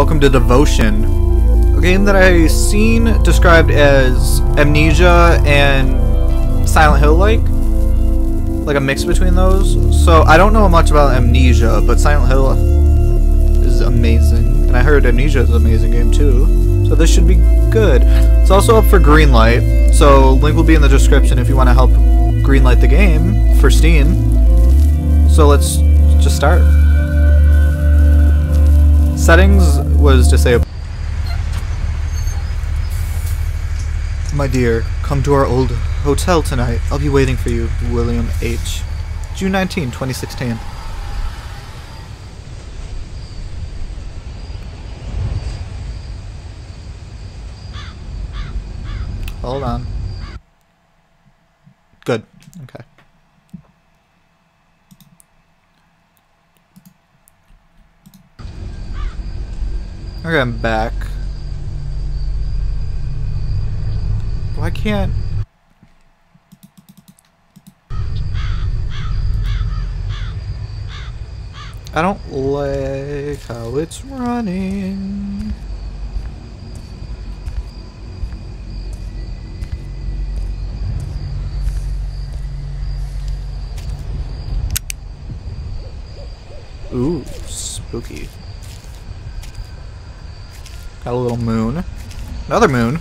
welcome to Devotion, a game that I've seen described as Amnesia and Silent Hill like, like a mix between those. So I don't know much about Amnesia, but Silent Hill is amazing, and I heard Amnesia is an amazing game too. So this should be good. It's also up for Greenlight, so link will be in the description if you want to help greenlight the game for Steam. So let's just start. Settings was disable. My dear, come to our old hotel tonight. I'll be waiting for you, William H. June 19, 2016. Hold on. Good. Okay. I'm back. Why can't... I don't like how it's running. Ooh, spooky. Got a little moon. Another moon.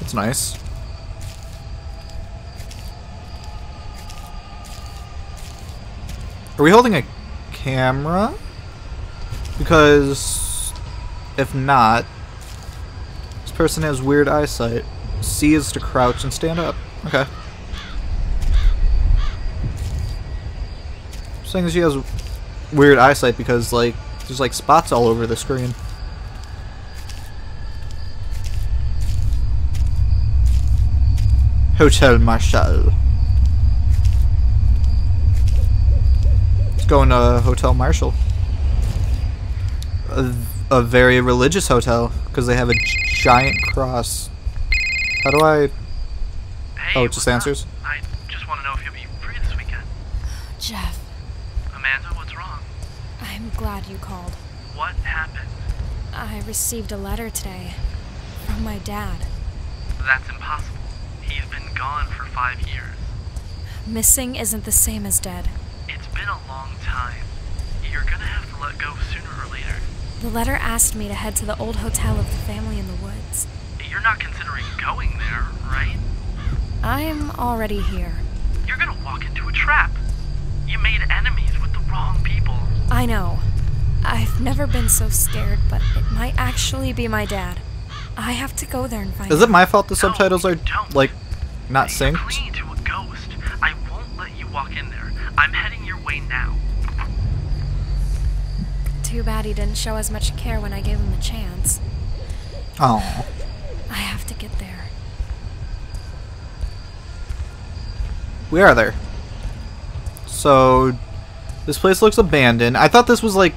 That's nice. Are we holding a camera? Because if not, this person has weird eyesight. C is to crouch and stand up. Okay. Saying she has weird eyesight because like there's like spots all over the screen. Hotel Marshall. Let's go into Hotel Marshall. A, a very religious hotel because they have a giant cross. How do I? Hey, Oh, it just what's up? answers? I just want to know if you'll be free this weekend. Jeff, Amanda, what's wrong? I'm glad you called. What happened? I received a letter today from my dad. That's impossible. He's been gone for five years. Missing isn't the same as dead. It's been a long time. You're gonna have to let go sooner or later. The letter asked me to head to the old hotel of the family in the woods. You're not considering going there, right? I'm already here. You're gonna walk into a trap. You made enemies with the wrong people. I know. I've never been so scared, but it might actually be my dad. I have to go there and find Is it my fault the No, subtitles are don't. like not You're synced? to a ghost. I won't let you walk in there. I'm heading your way now. Too bad he didn't show as much care when I gave him the chance. Oh. I have to get there. We are there. So, this place looks abandoned. I thought this was like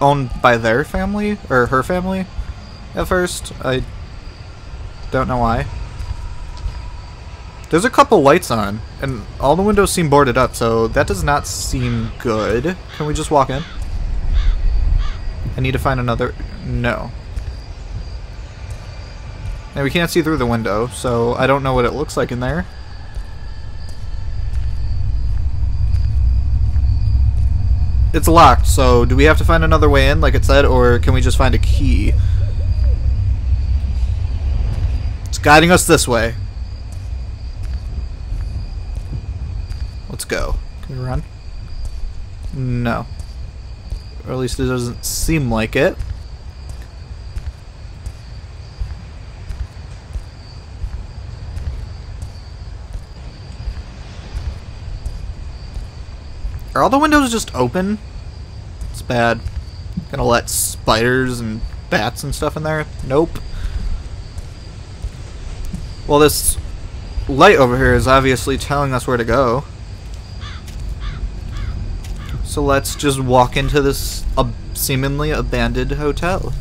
owned by their family or her family at first. I don't know why. There's a couple lights on, and all the windows seem boarded up, so that does not seem good. Can we just walk in? I need to find another. No. And we can't see through the window, so I don't know what it looks like in there. It's locked, so do we have to find another way in, like it said, or can we just find a key? It's guiding us this way. Let's go. Can we run? No. Or at least it doesn't seem like it. Are all the windows just open? It's bad. Gonna let spiders and bats and stuff in there? Nope. Well, this light over here is obviously telling us where to go. So let's just walk into this ab seemingly abandoned hotel.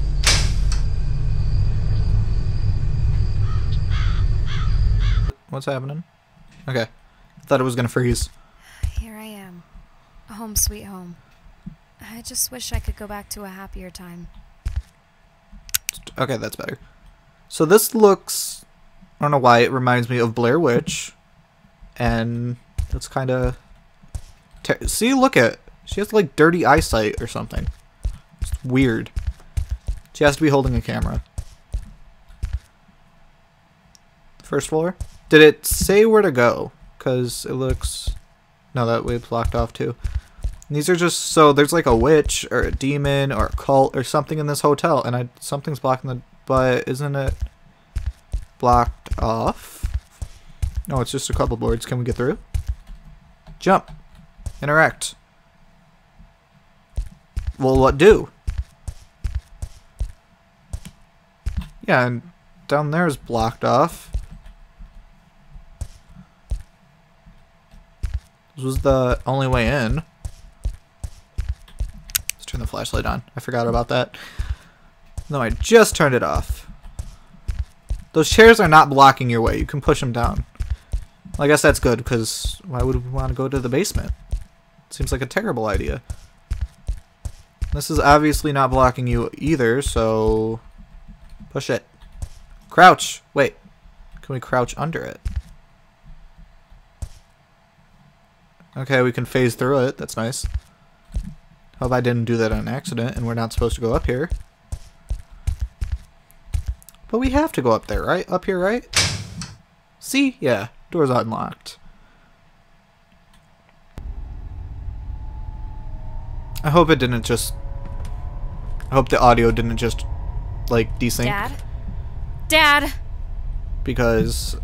What's happening? Okay. Thought it was gonna freeze. Here I am. Home sweet home. I just wish I could go back to a happier time. Okay, that's better. So this looks... I don't know why it reminds me of Blair Witch. And it's kind of... See, look at... She has like dirty eyesight or something. It's weird. She has to be holding a camera. First floor? Did it say where to go? Because it looks... No, that way it's blocked off too. These are just so there's like a witch or a demon or a cult or something in this hotel, and I something's blocking the. But isn't it blocked off? No, it's just a couple boards. Can we get through? Jump. Interact. Well, what do? Yeah, and down there is blocked off. This was the only way in. Let's turn the flashlight on. I forgot about that. No, I just turned it off. Those chairs are not blocking your way. You can push them down. Well, I guess that's good, because why would we want to go to the basement? Seems like a terrible idea. This is obviously not blocking you either, so... Push it. Crouch! Wait. Can we crouch under it? Okay, we can phase through it. That's nice. Hope I didn't do that on accident and we're not supposed to go up here. But we have to go up there, right? Up here, right? See? Yeah. Door's unlocked. I hope it didn't just... I hope the audio didn't just, like, desync. Dad? Dad! Because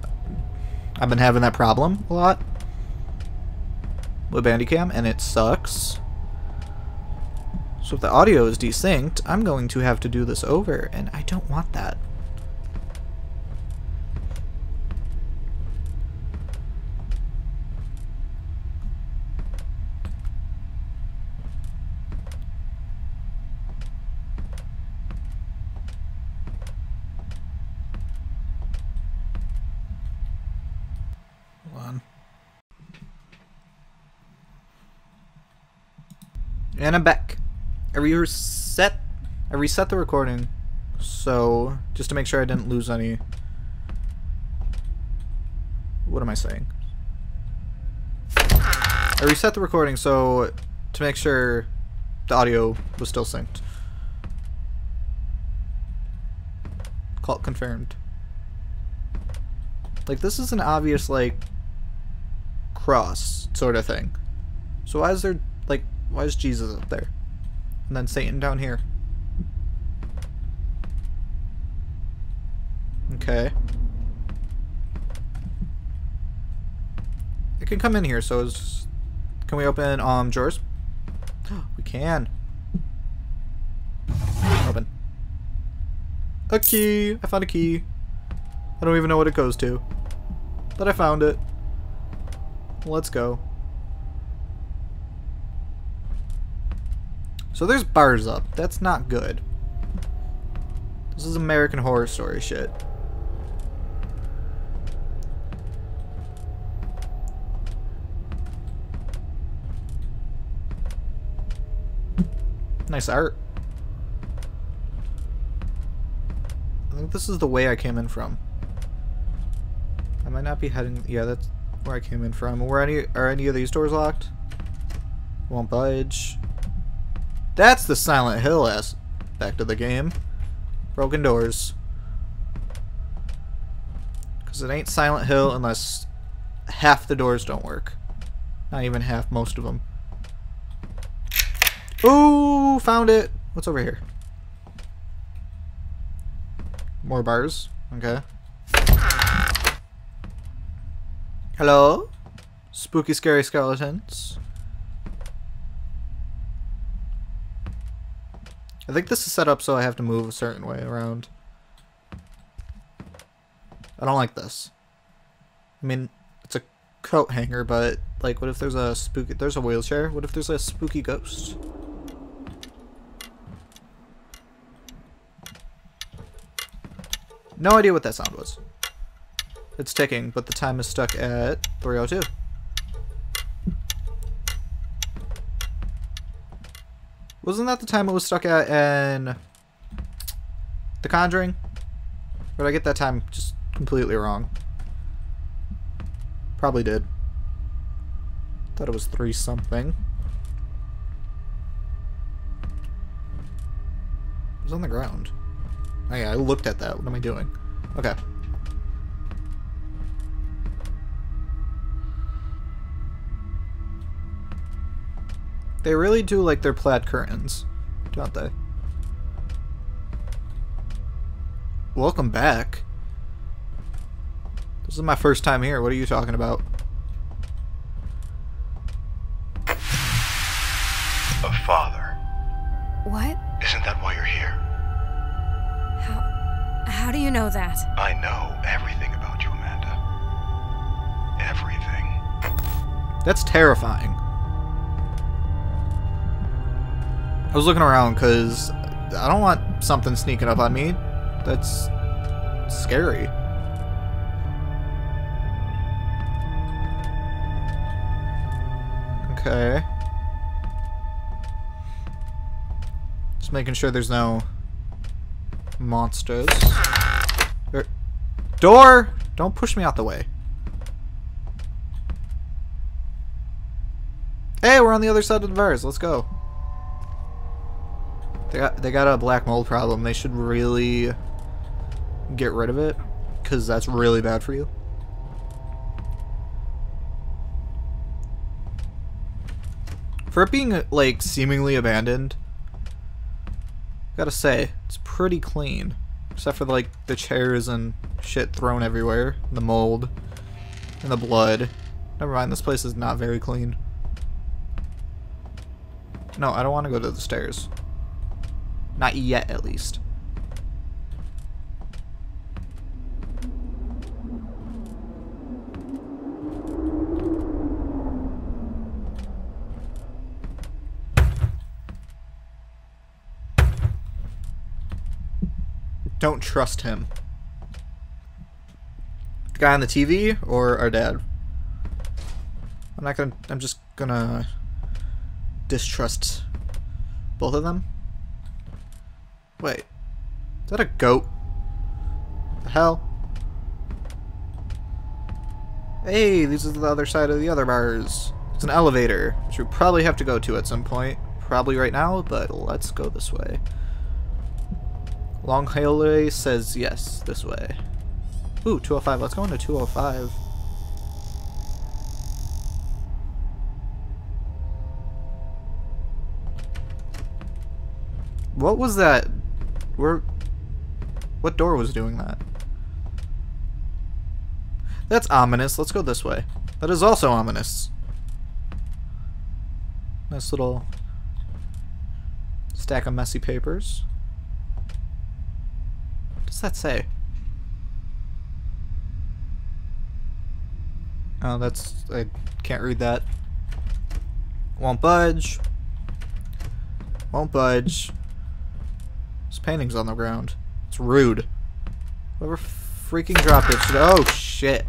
I've been having that problem a lot with Bandicam, and it sucks. So if the audio is desynced, I'm going to have to do this over, and I don't want that. Hold on. And I'm back. I reset I reset the recording so just to make sure I didn't lose any what am I saying? I reset the recording so to make sure the audio was still synced. Cult confirmed. Like this is an obvious like cross sort of thing. So why is there why is Jesus up there? And then Satan down here. Okay. It can come in here, so is, can we open um drawers? we can. Open. A key! I found a key. I don't even know what it goes to. But I found it. Let's go. So there's bars up. That's not good. This is American Horror Story shit. Nice art. I think this is the way I came in from. I might not be heading... Yeah, that's where I came in from. Were any, are any of these doors locked? Won't budge. That's the Silent Hill aspect of the game. Broken doors. Because it ain't Silent Hill unless half the doors don't work. Not even half, most of them. Ooh, found it. What's over here? More bars. Okay. Hello? Spooky, scary skeletons. I think this is set up so I have to move a certain way around. I don't like this. I mean, it's a coat hanger, but like, what if there's a spooky? There's a wheelchair. What if there's a spooky ghost? No idea what that sound was. It's ticking, but the time is stuck at 302. Wasn't that the time it was stuck at in The Conjuring? Or did I get that time just completely wrong? Probably did. Thought it was three something. It was on the ground. Oh yeah, I looked at that. What am I doing? Okay. They really do like their plaid curtains, don't they? Welcome back. This is my first time here. What are you talking about? A father. What? Isn't that why you're here? How. How do you know that? I know everything about you, Amanda. Everything. That's terrifying. I was looking around because I don't want something sneaking up on me. That's scary. Okay. Just making sure there's no monsters. Er, door! Don't push me out the way. Hey, we're on the other side of the bars. Let's go. They got they got a black mold problem. They should really get rid of it because that's really bad for you. For it being like seemingly abandoned, gotta say it's pretty clean, except for like the chairs and shit thrown everywhere, the mold, and the blood. Never mind, this place is not very clean. No, I don't want to go to the stairs. Not yet, at least. Don't trust him. The guy on the TV or our dad? I'm not gonna. I'm just gonna distrust both of them. Wait. Is that a goat? What The hell? Hey, this is the other side of the other bars. It's an elevator, which we probably have to go to at some point. Probably right now, but let's go this way. Long hallway says yes, this way. Ooh, 205. Let's go into 205. What was that? Where... What door was doing that? That's ominous. Let's go this way. That is also ominous. Nice little stack of messy papers. What does that say? Oh, that's... I can't read that. Won't budge. Won't budge. This painting's on the ground. It's rude. Whoever freaking dropped it should... Oh, shit.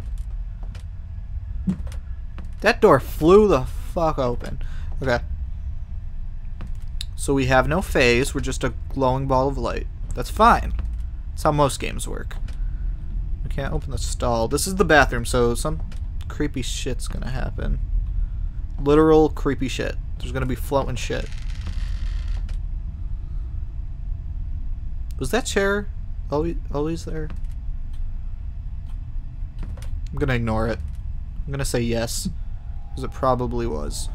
That door flew the fuck open. Okay. So we have no phase. We're just a glowing ball of light. That's fine. That's how most games work. We can't open the stall. This is the bathroom, so some creepy shit's gonna happen. Literal creepy shit. There's gonna be floating shit. Was that chair always, always there? I'm gonna ignore it. I'm gonna say yes. Because it probably was.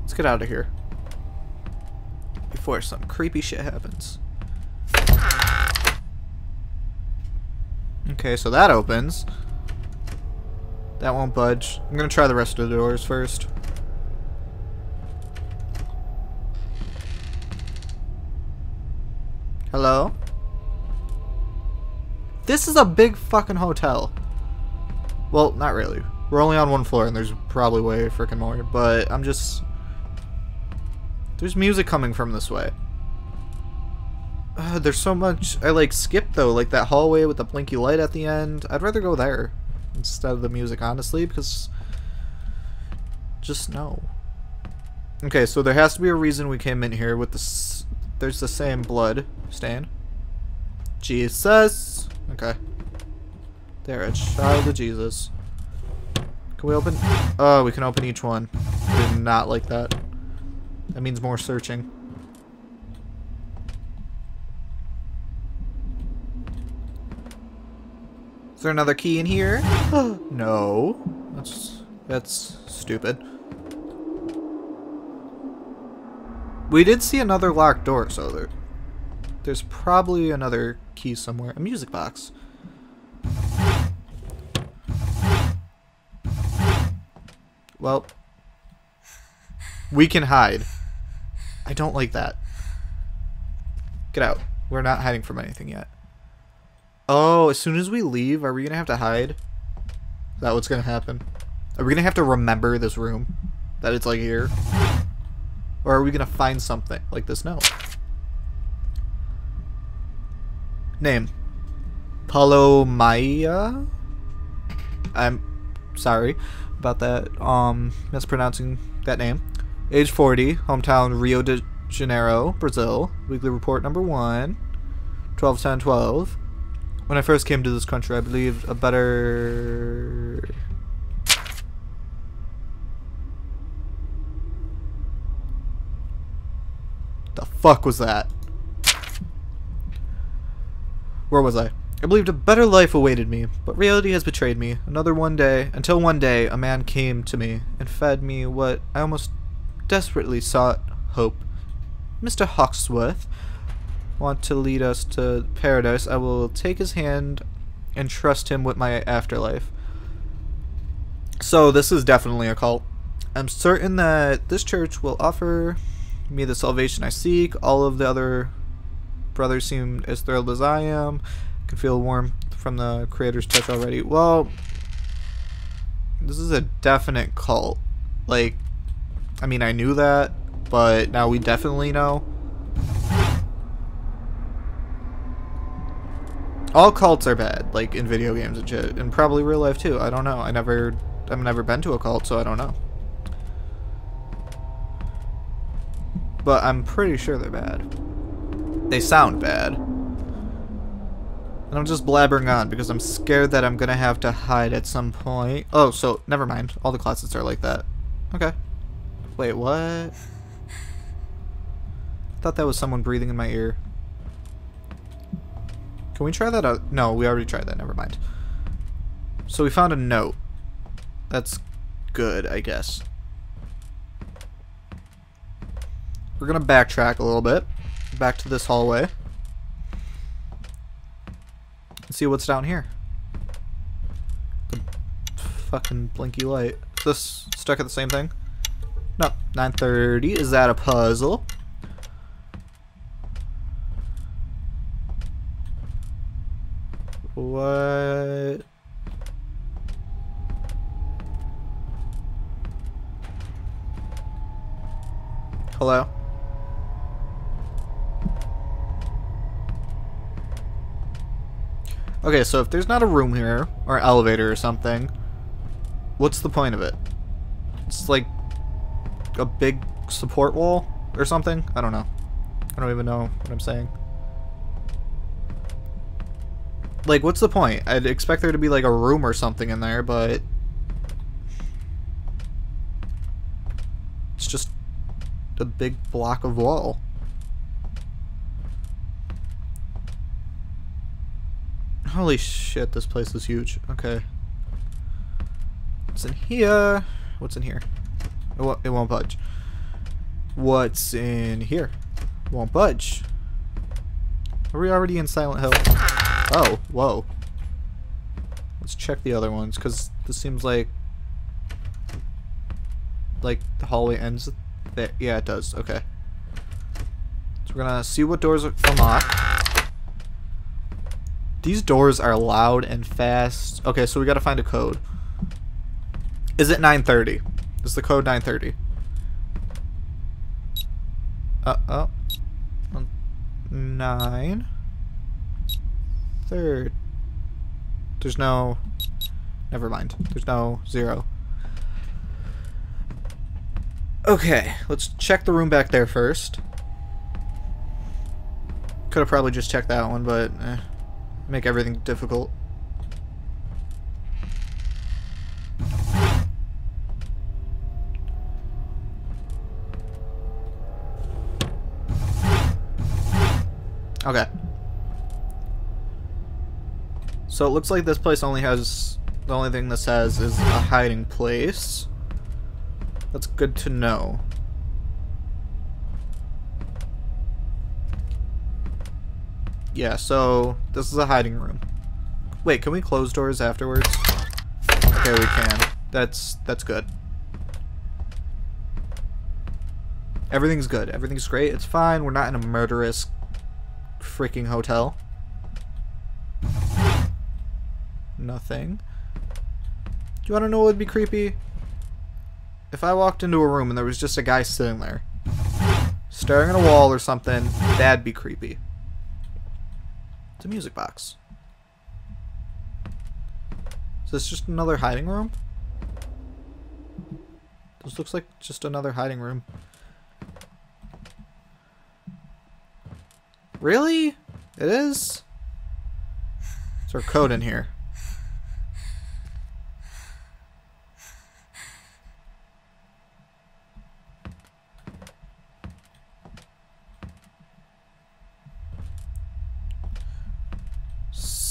Let's get out of here. Before some creepy shit happens. Okay, so that opens. That won't budge. I'm gonna try the rest of the doors first. Hello? This is a big fucking hotel. Well, not really. We're only on one floor and there's probably way freaking more, but I'm just... There's music coming from this way. Uh, there's so much I like skip though, like that hallway with the blinky light at the end. I'd rather go there instead of the music, honestly, because just no. Okay, so there has to be a reason we came in here with this. There's the same blood stain. Jesus. Okay. There, a child of Jesus. Can we open? Oh, we can open each one. Did not like that. That means more searching. Is there another key in here? no. That's that's stupid. We did see another locked door, so there, there's probably another key somewhere. A music box. Well, we can hide. I don't like that. Get out. We're not hiding from anything yet. Oh, as soon as we leave, are we going to have to hide? Is that what's going to happen? Are we going to have to remember this room? That it's like here? Or are we going to find something like this note? Name. Palomaya? I'm sorry about that. Um, mispronouncing that name. Age 40, hometown Rio de Janeiro, Brazil. Weekly report number 1. 12 10 12. When I first came to this country, I believed a better. The fuck was that? Where was I? I believed a better life awaited me, but reality has betrayed me. Another one day, until one day, a man came to me and fed me what I almost desperately sought hope. Mr. Hawksworth want to lead us to paradise, I will take his hand and trust him with my afterlife. So this is definitely a cult. I'm certain that this church will offer me the salvation I seek. All of the other brothers seem as thrilled as I am. I can feel warm from the creator's touch already. Well, this is a definite cult. Like, I mean, I knew that, but now we definitely know. All cults are bad, like in video games and shit, and probably real life too. I don't know. I never, I've never been to a cult, so I don't know. But I'm pretty sure they're bad. They sound bad. And I'm just blabbering on because I'm scared that I'm gonna have to hide at some point. Oh, so never mind. All the closets are like that. Okay. Wait, what? I thought that was someone breathing in my ear. Can we try that out? No, we already tried that. Never mind. So we found a note. That's good, I guess. We're gonna backtrack a little bit. Back to this hallway. And see what's down here. The fucking blinky light. Is this stuck at the same thing? No. 930. Is that a puzzle? What? Hello? Okay, so if there's not a room here, or elevator or something, what's the point of it? It's like a big support wall or something? I don't know. I don't even know what I'm saying. Like, what's the point? I'd expect there to be like a room or something in there, but... It's just a big block of wall. Holy shit, this place is huge. Okay. What's in here? What's in here? It won't, it won't budge. What's in here? Won't budge. Are we already in Silent Hill? Oh, whoa. Let's check the other ones, because this seems like... Like, the hallway ends there. Yeah, it does. Okay. So we're gonna see what doors unlock. These doors are loud and fast. Okay, so we gotta find a code. Is it 930? Is the code 930? Uh, oh. Nine. Third. There's no... Never mind. There's no zero. Okay, let's check the room back there first. Could have probably just checked that one, but... Eh. Make everything difficult. Okay. So it looks like this place only has the only thing this has is a hiding place. That's good to know. Yeah, so this is a hiding room. Wait, can we close doors afterwards? Okay, we can. That's that's good. Everything's good. Everything's great. It's fine. We're not in a murderous freaking hotel. Nothing. Do you want to know what would be creepy? If I walked into a room and there was just a guy sitting there, staring at a wall or something, that'd be creepy. It's a music box. Is this just another hiding room? This looks like just another hiding room. Really? It is? Is there code in here?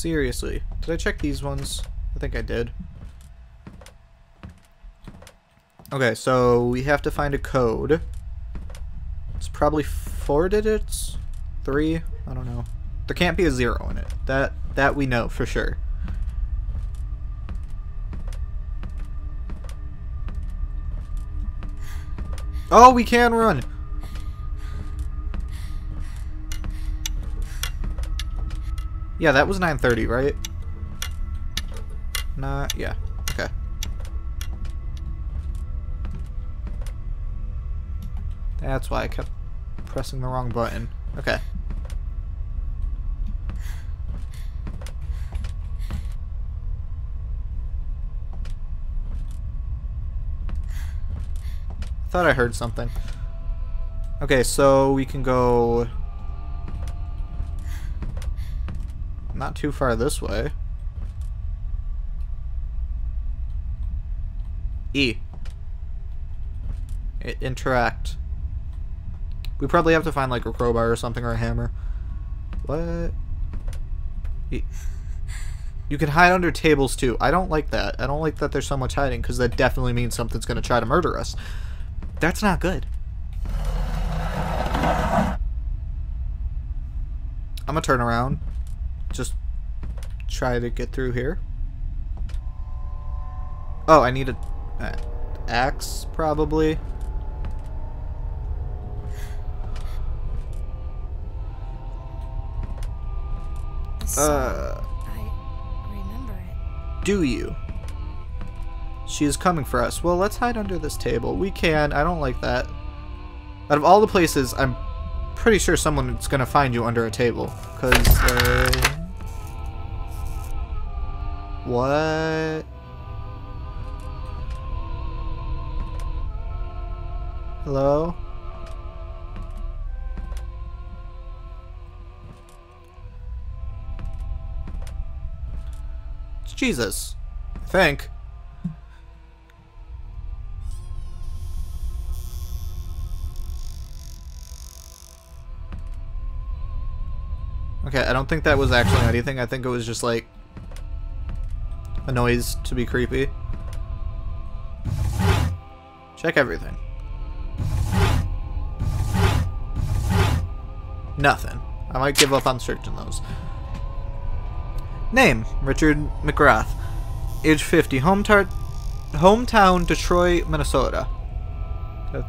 Seriously. Did I check these ones? I think I did. Okay, so we have to find a code. It's probably four digits? Three? I don't know. There can't be a zero in it. That that we know for sure. Oh, we can run! Yeah, that was 9.30, right? Nah, yeah. Okay. That's why I kept pressing the wrong button. Okay. I thought I heard something. Okay, so we can go not too far this way. E. I interact. We probably have to find like a crowbar or something or a hammer. What? E. You can hide under tables too. I don't like that. I don't like that there's so much hiding because that definitely means something's going to try to murder us. That's not good. I'm going to turn around just try to get through here. Oh, I need a uh, axe, probably. Uh, I remember it. do you? She is coming for us. Well, let's hide under this table. We can. I don't like that. Out of all the places, I'm pretty sure someone's gonna find you under a table. Because, uh... What? Hello? It's Jesus. I think. Okay, I don't think that was actually anything. I think it was just like a noise to be creepy. Check everything. Nothing. I might give up on searching those. Name, Richard McGrath. Age 50. Hometar hometown, Detroit, Minnesota. Uh,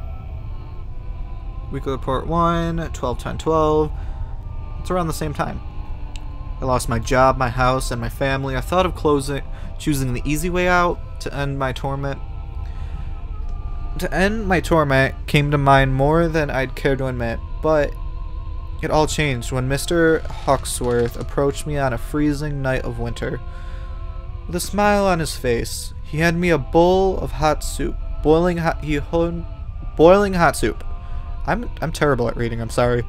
weekly report 1, 12 10 12. It's around the same time. I lost my job, my house, and my family. I thought of closing, choosing the easy way out to end my torment. To end my torment came to mind more than I'd care to admit, but it all changed when Mr. Hawksworth approached me on a freezing night of winter. With a smile on his face, he handed me a bowl of hot soup, boiling hot. He hon- boiling hot soup. I'm I'm terrible at reading. I'm sorry.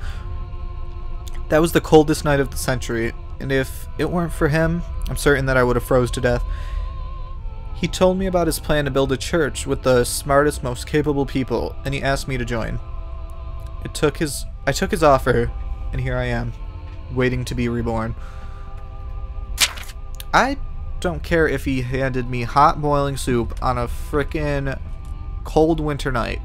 That was the coldest night of the century. And if it weren't for him, I'm certain that I would have froze to death. He told me about his plan to build a church with the smartest, most capable people, and he asked me to join. It took his I took his offer, and here I am, waiting to be reborn. I don't care if he handed me hot boiling soup on a frickin' cold winter night.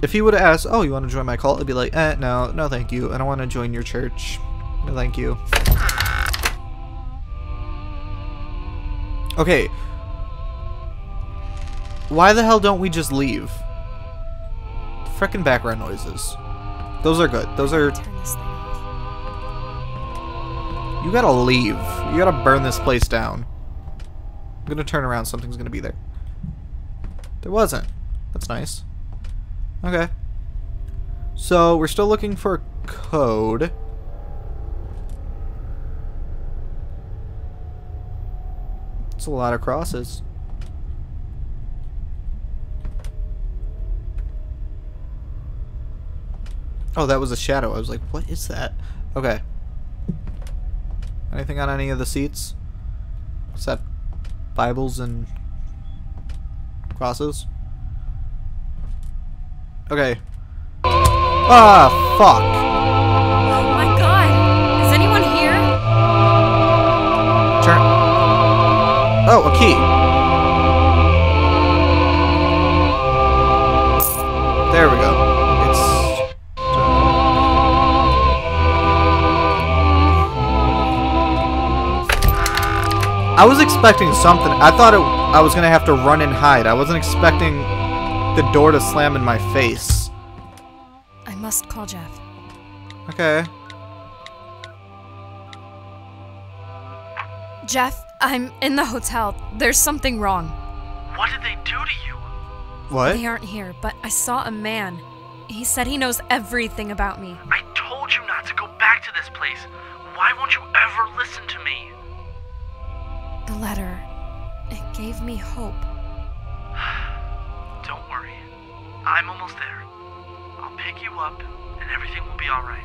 If he would have asked, "Oh, you want to join my cult?" I'd be like, "Eh, no, no, thank you. I don't want to join your church. No, thank you." Okay. Why the hell don't we just leave? Frickin' background noises. Those are good. Those are. Turn this thing off. You gotta leave. You gotta burn this place down. I'm gonna turn around. Something's gonna be there. There wasn't. That's nice. Okay. So, we're still looking for code. It's a lot of crosses. Oh, that was a shadow. I was like, what is that? Okay. Anything on any of the seats? That? Bibles and crosses? Okay. Ah, fuck. Oh my god! Is anyone here? Turn. Oh, a key. There we go. It's. I was expecting something. I thought it, I was gonna have to run and hide. I wasn't expecting the door to slam in my face. I must call Jeff. Okay. Jeff, I'm in the hotel. There's something wrong. What did they do to you? What? They aren't here, but I saw a man. He said he knows everything about me. I told you not to go back to this place. Why won't you ever listen to me? The letter, it gave me hope. I'm almost there. I'll pick you up, and everything will be alright.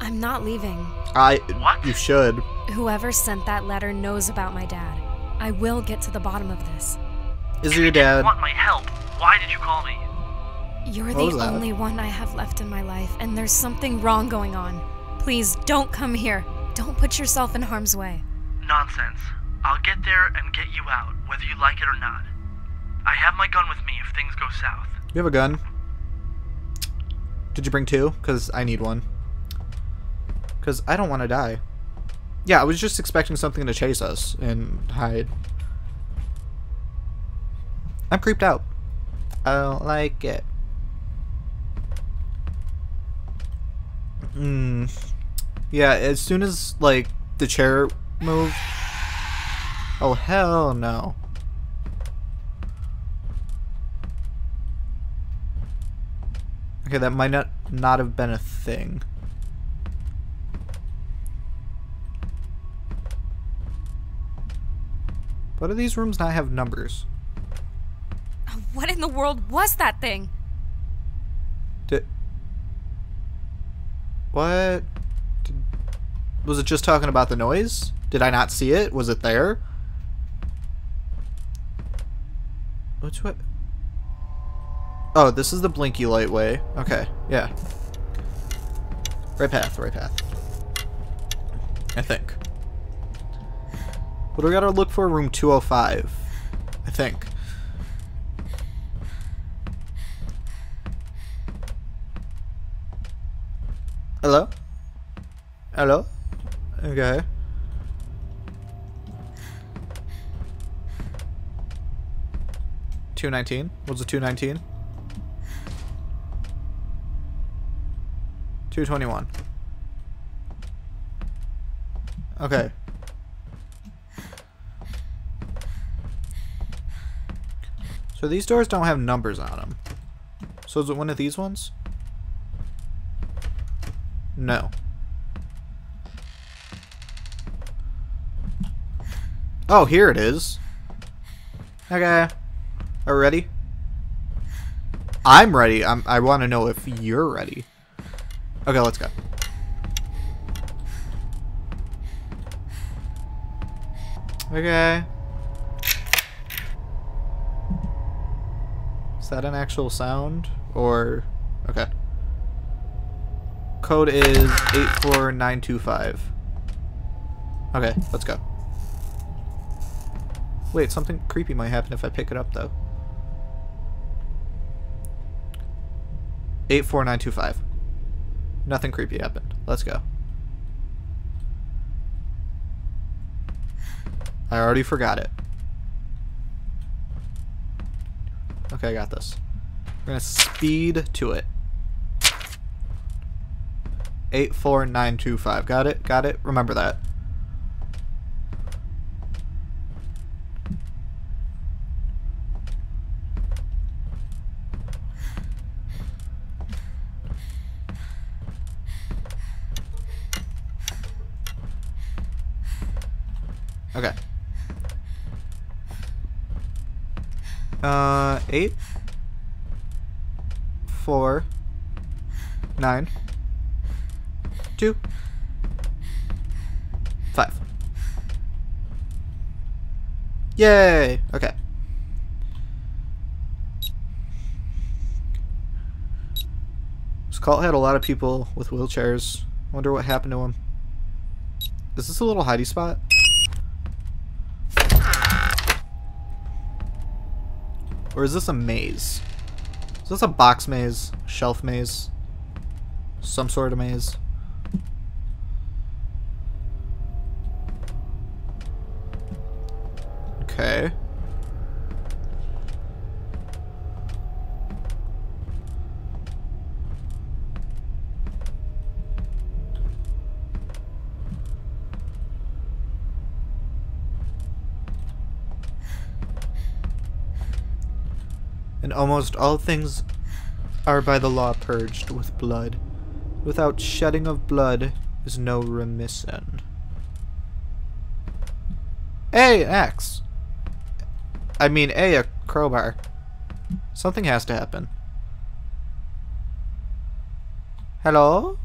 I'm not leaving. I. What? You should. Whoever sent that letter knows about my dad. I will get to the bottom of this. Is If your you didn't dad? want my help, why did you call me? You're What the only one I have left in my life, and there's something wrong going on. Please don't come here. Don't put yourself in harm's way. Nonsense. I'll get there and get you out, whether you like it or not. I have my gun with me if things go south. You have a gun? Did you bring two? Because I need one. Because I don't want to die. Yeah, I was just expecting something to chase us and hide. I'm creeped out. I don't like it. Hmm. Yeah, as soon as, like, the chair moved. Oh, hell no. Okay, that might not not have been a thing. Why do these rooms not have numbers? What in the world was that thing? Did what? Did, was it just talking about the noise? Did I not see it? Was it there? Which way? Oh, this is the blinky light way. Okay, yeah. Right path, right path. I think. What do we gotta look for? Room 205. I think. Hello? Hello? Okay. Two nineteen. What's the two nineteen? Two twenty one. Okay. So these doors don't have numbers on them. So is it one of these ones? No. Oh, here it is. Okay. Are we ready? I'm ready. I'm, I want to know if you're ready. Okay, let's go. Okay. Is that an actual sound? Or... Okay. Code is 84925. Okay, let's go. Wait, something creepy might happen if I pick it up, though. 84925. Nothing creepy happened. Let's go. I already forgot it. Okay, I got this. We're gonna speed to it. 84925. Got it? Got it? Remember that. Okay. Uh, eight, four, nine, two, five. Yay! Okay. This cult had a lot of people with wheelchairs. Wonder what happened to them. Is this a little hidey spot? Or is this a maze? Is this a box maze? Shelf maze? Some sort of maze? Okay. and almost all things are by the law purged with blood. Without shedding of blood is no remission. A, axe. I mean, A, a crowbar. Something has to happen. Hello?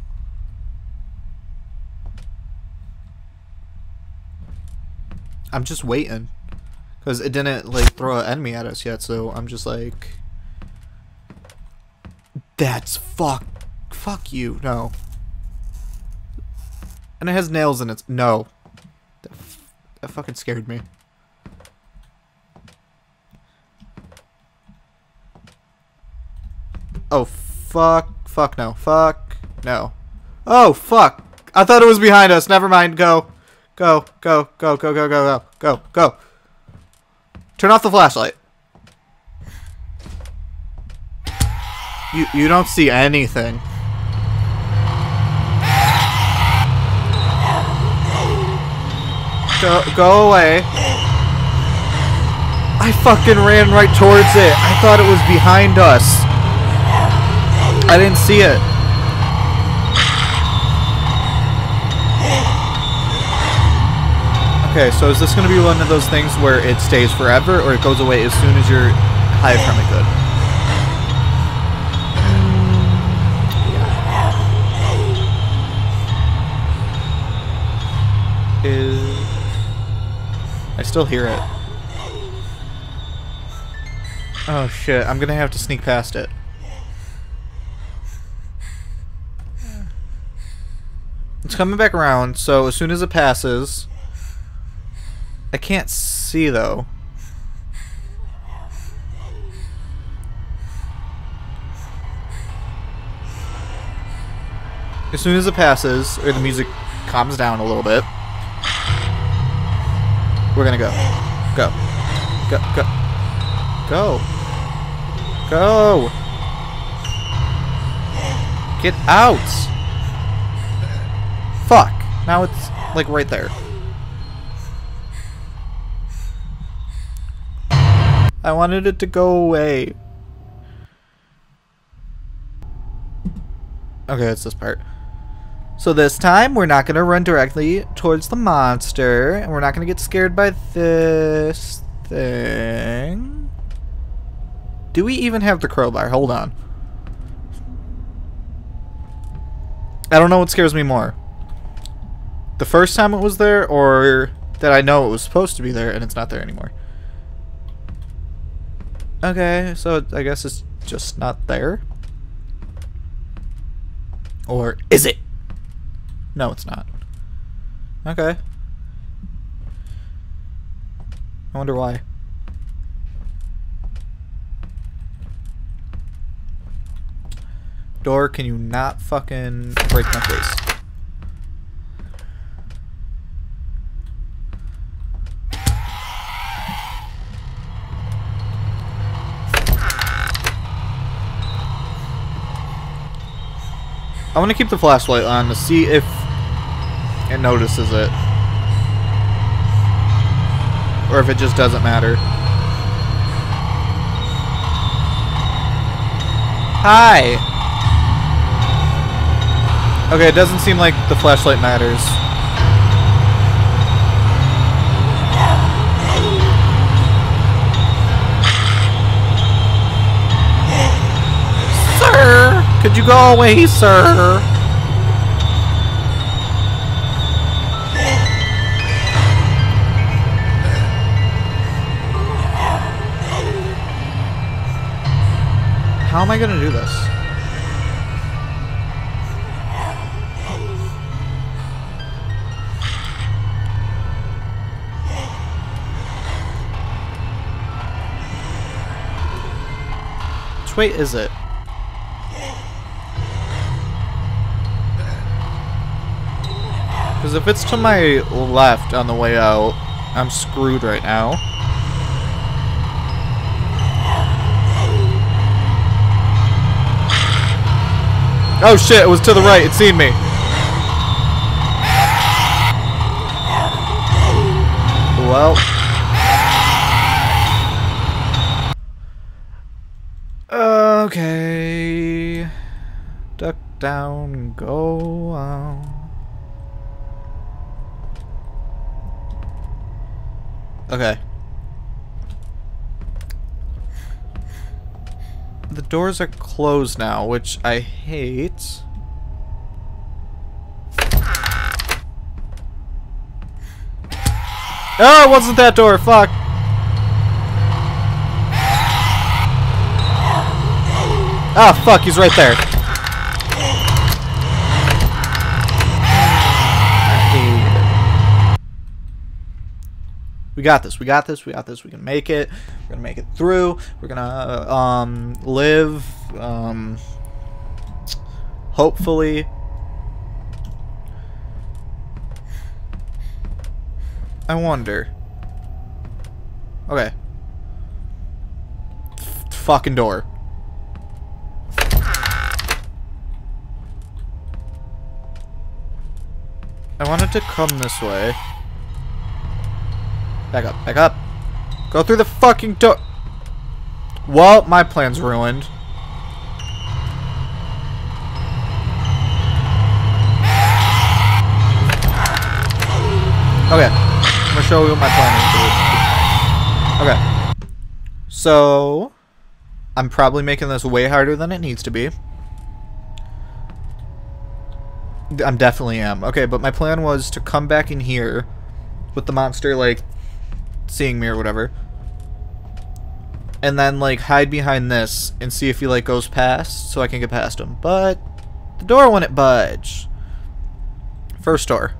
I'm just waiting. Because it didn't, like, throw an enemy at us yet, so I'm just like... That's fuck... Fuck you. No. And it has nails in it. No. That, that fucking scared me. Oh, fuck. Fuck no. Fuck. No. Oh, fuck. I thought it was behind us. Never mind. Go. Go. Go. Go. Go. Go. Go. Go. Go. Go. Turn off the flashlight. You you don't see anything. Go go away. I fucking ran right towards it. I thought it was behind us. I didn't see it. Okay, so is this going to be one of those things where it stays forever, or it goes away as soon as you're high from it good? I still hear it. Oh shit, I'm gonna have to sneak past it. It's coming back around, so as soon as it passes, I can't see though. As soon as it passes, or the music calms down a little bit, we're gonna go. Go. Go. Go. Go. Go. Get out. Fuck. Now it's like right there. I wanted it to go away. Okay, it's this part. So this time, we're not going to run directly towards the monster, and we're not going to get scared by this thing. Do we even have the crowbar? Hold on. I don't know what scares me more. The first time it was there, or that I know it was supposed to be there and it's not there anymore. Okay, so I guess it's just not there. Or is it? No, it's not. Okay. I wonder why. Door, can you not fucking break my face? I want to keep the flashlight on to see if it notices it. Or if it just doesn't matter. Hi! Okay, it doesn't seem like the flashlight matters. Could you go away, sir? How am I gonna do this? Which way is it? Because if it's to my left on the way out, I'm screwed right now. Oh shit, it was to the right, it seen me. Well. Okay. Duck down, go on. Okay. The doors are closed now, which I hate. Oh, it wasn't that door, fuck! Ah, fuck, he's right there. We got this. We got this. We got this. We can make it. We're gonna make it through. We're gonna um, live. Um, hopefully. I wonder. Okay. F fucking door. I wanted to come this way. Back up, back up. Go through the fucking door. Well, my plan's ruined. Okay, I'm gonna show you what my plan is. Okay, so I'm probably making this way harder than it needs to be. I'm definitely am. Okay, but my plan was to come back in here with the monster, like, seeing me or whatever. And then, like, hide behind this and see if he, like, goes past so I can get past him. But the door wouldn't budge. First door.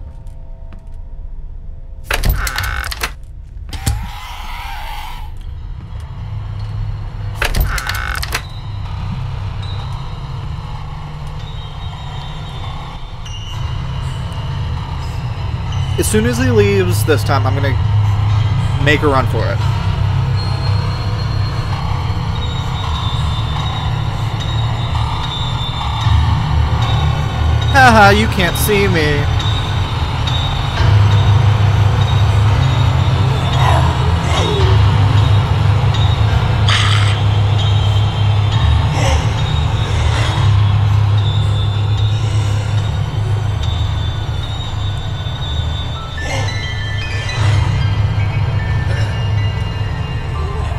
As soon as he leaves this time, I'm gonna make a run for it. Haha, you can't see me.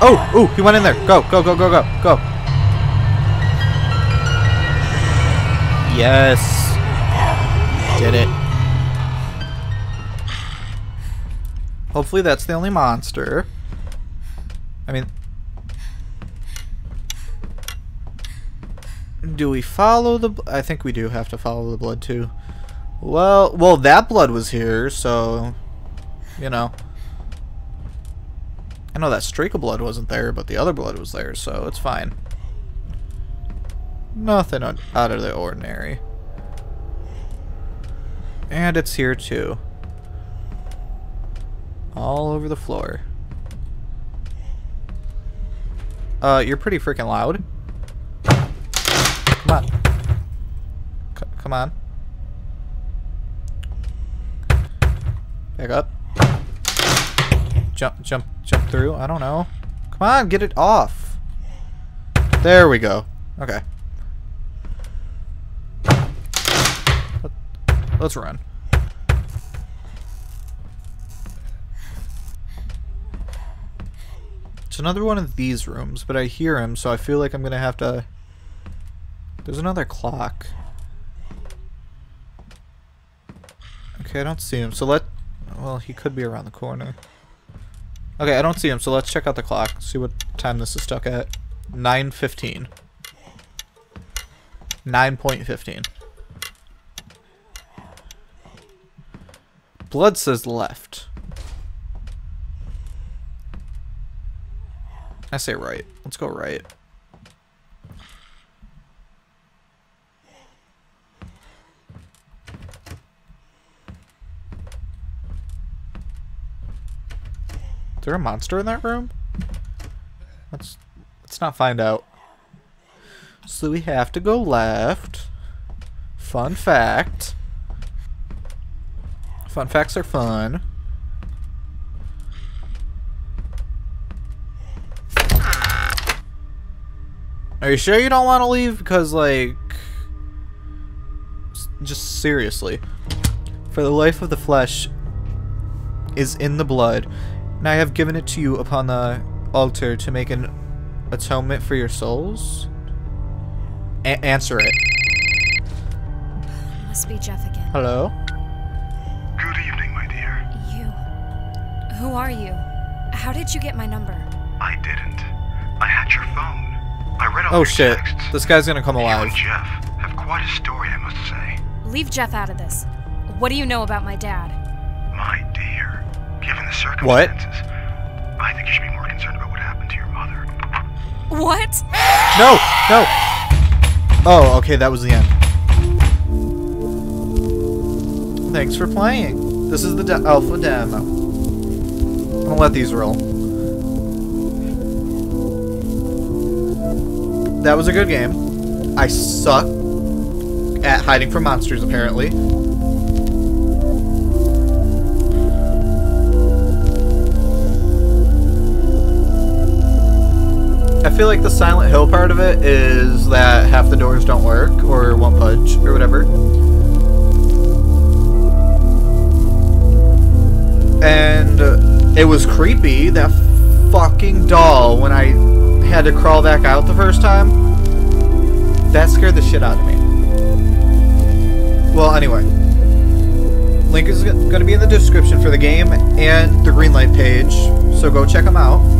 Oh, ooh, he went in there. Go, go, go, go, go, go. Yes. Did it. Hopefully that's the only monster. I mean... Do we follow the... I think we do have to follow the blood too. Well, well, that blood was here, so... You know. I know that streak of blood wasn't there, but the other blood was there, so it's fine. Nothing out of the ordinary. And it's here too. All over the floor. Uh, you're pretty freaking loud. Come on. C come on. Back up. Jump, jump, jump through. I don't know. Come on, get it off. There we go. Okay. Let's run. It's another one of these rooms, but I hear him, so I feel like I'm gonna have to... There's another clock. Okay, I don't see him, so let... Well, he could be around the corner. Okay, I don't see him, so let's check out the clock. See what time this is stuck at. 9.15. 9.15. Blood says left. I say right. Let's go right. There a monster in that room? Let's let's not find out. So we have to go left. Fun fact. Fun facts are fun. Are you sure you don't want to leave? Because, like... Just seriously. For the life of the flesh is in the blood, and I have given it to you upon the altar to make an atonement for your souls? A answer it. Must be Jeff again. Hello? Good evening, my dear. You. Who are you? How did you get my number? I didn't. I had your phone. I read all Oh your shit. texts. This guy's gonna come You alive. and Jeff have quite a story, I must say. Leave Jeff out of this. What do you know about my dad? My dear, given the What? I think you should be more concerned about what happened to your mother. What? No! No! Oh, okay, that was the end. Thanks for playing. This is the de alpha demo. I'm gonna let these roll. That was a good game. I suck at hiding from monsters, apparently. I feel like the Silent Hill part of it is that half the doors don't work or won't budge or whatever. And it was creepy, that fucking doll, when I had to crawl back out the first time. That scared the shit out of me. Well, anyway. Link is going to be in the description for the game and the Greenlight page, so go check them out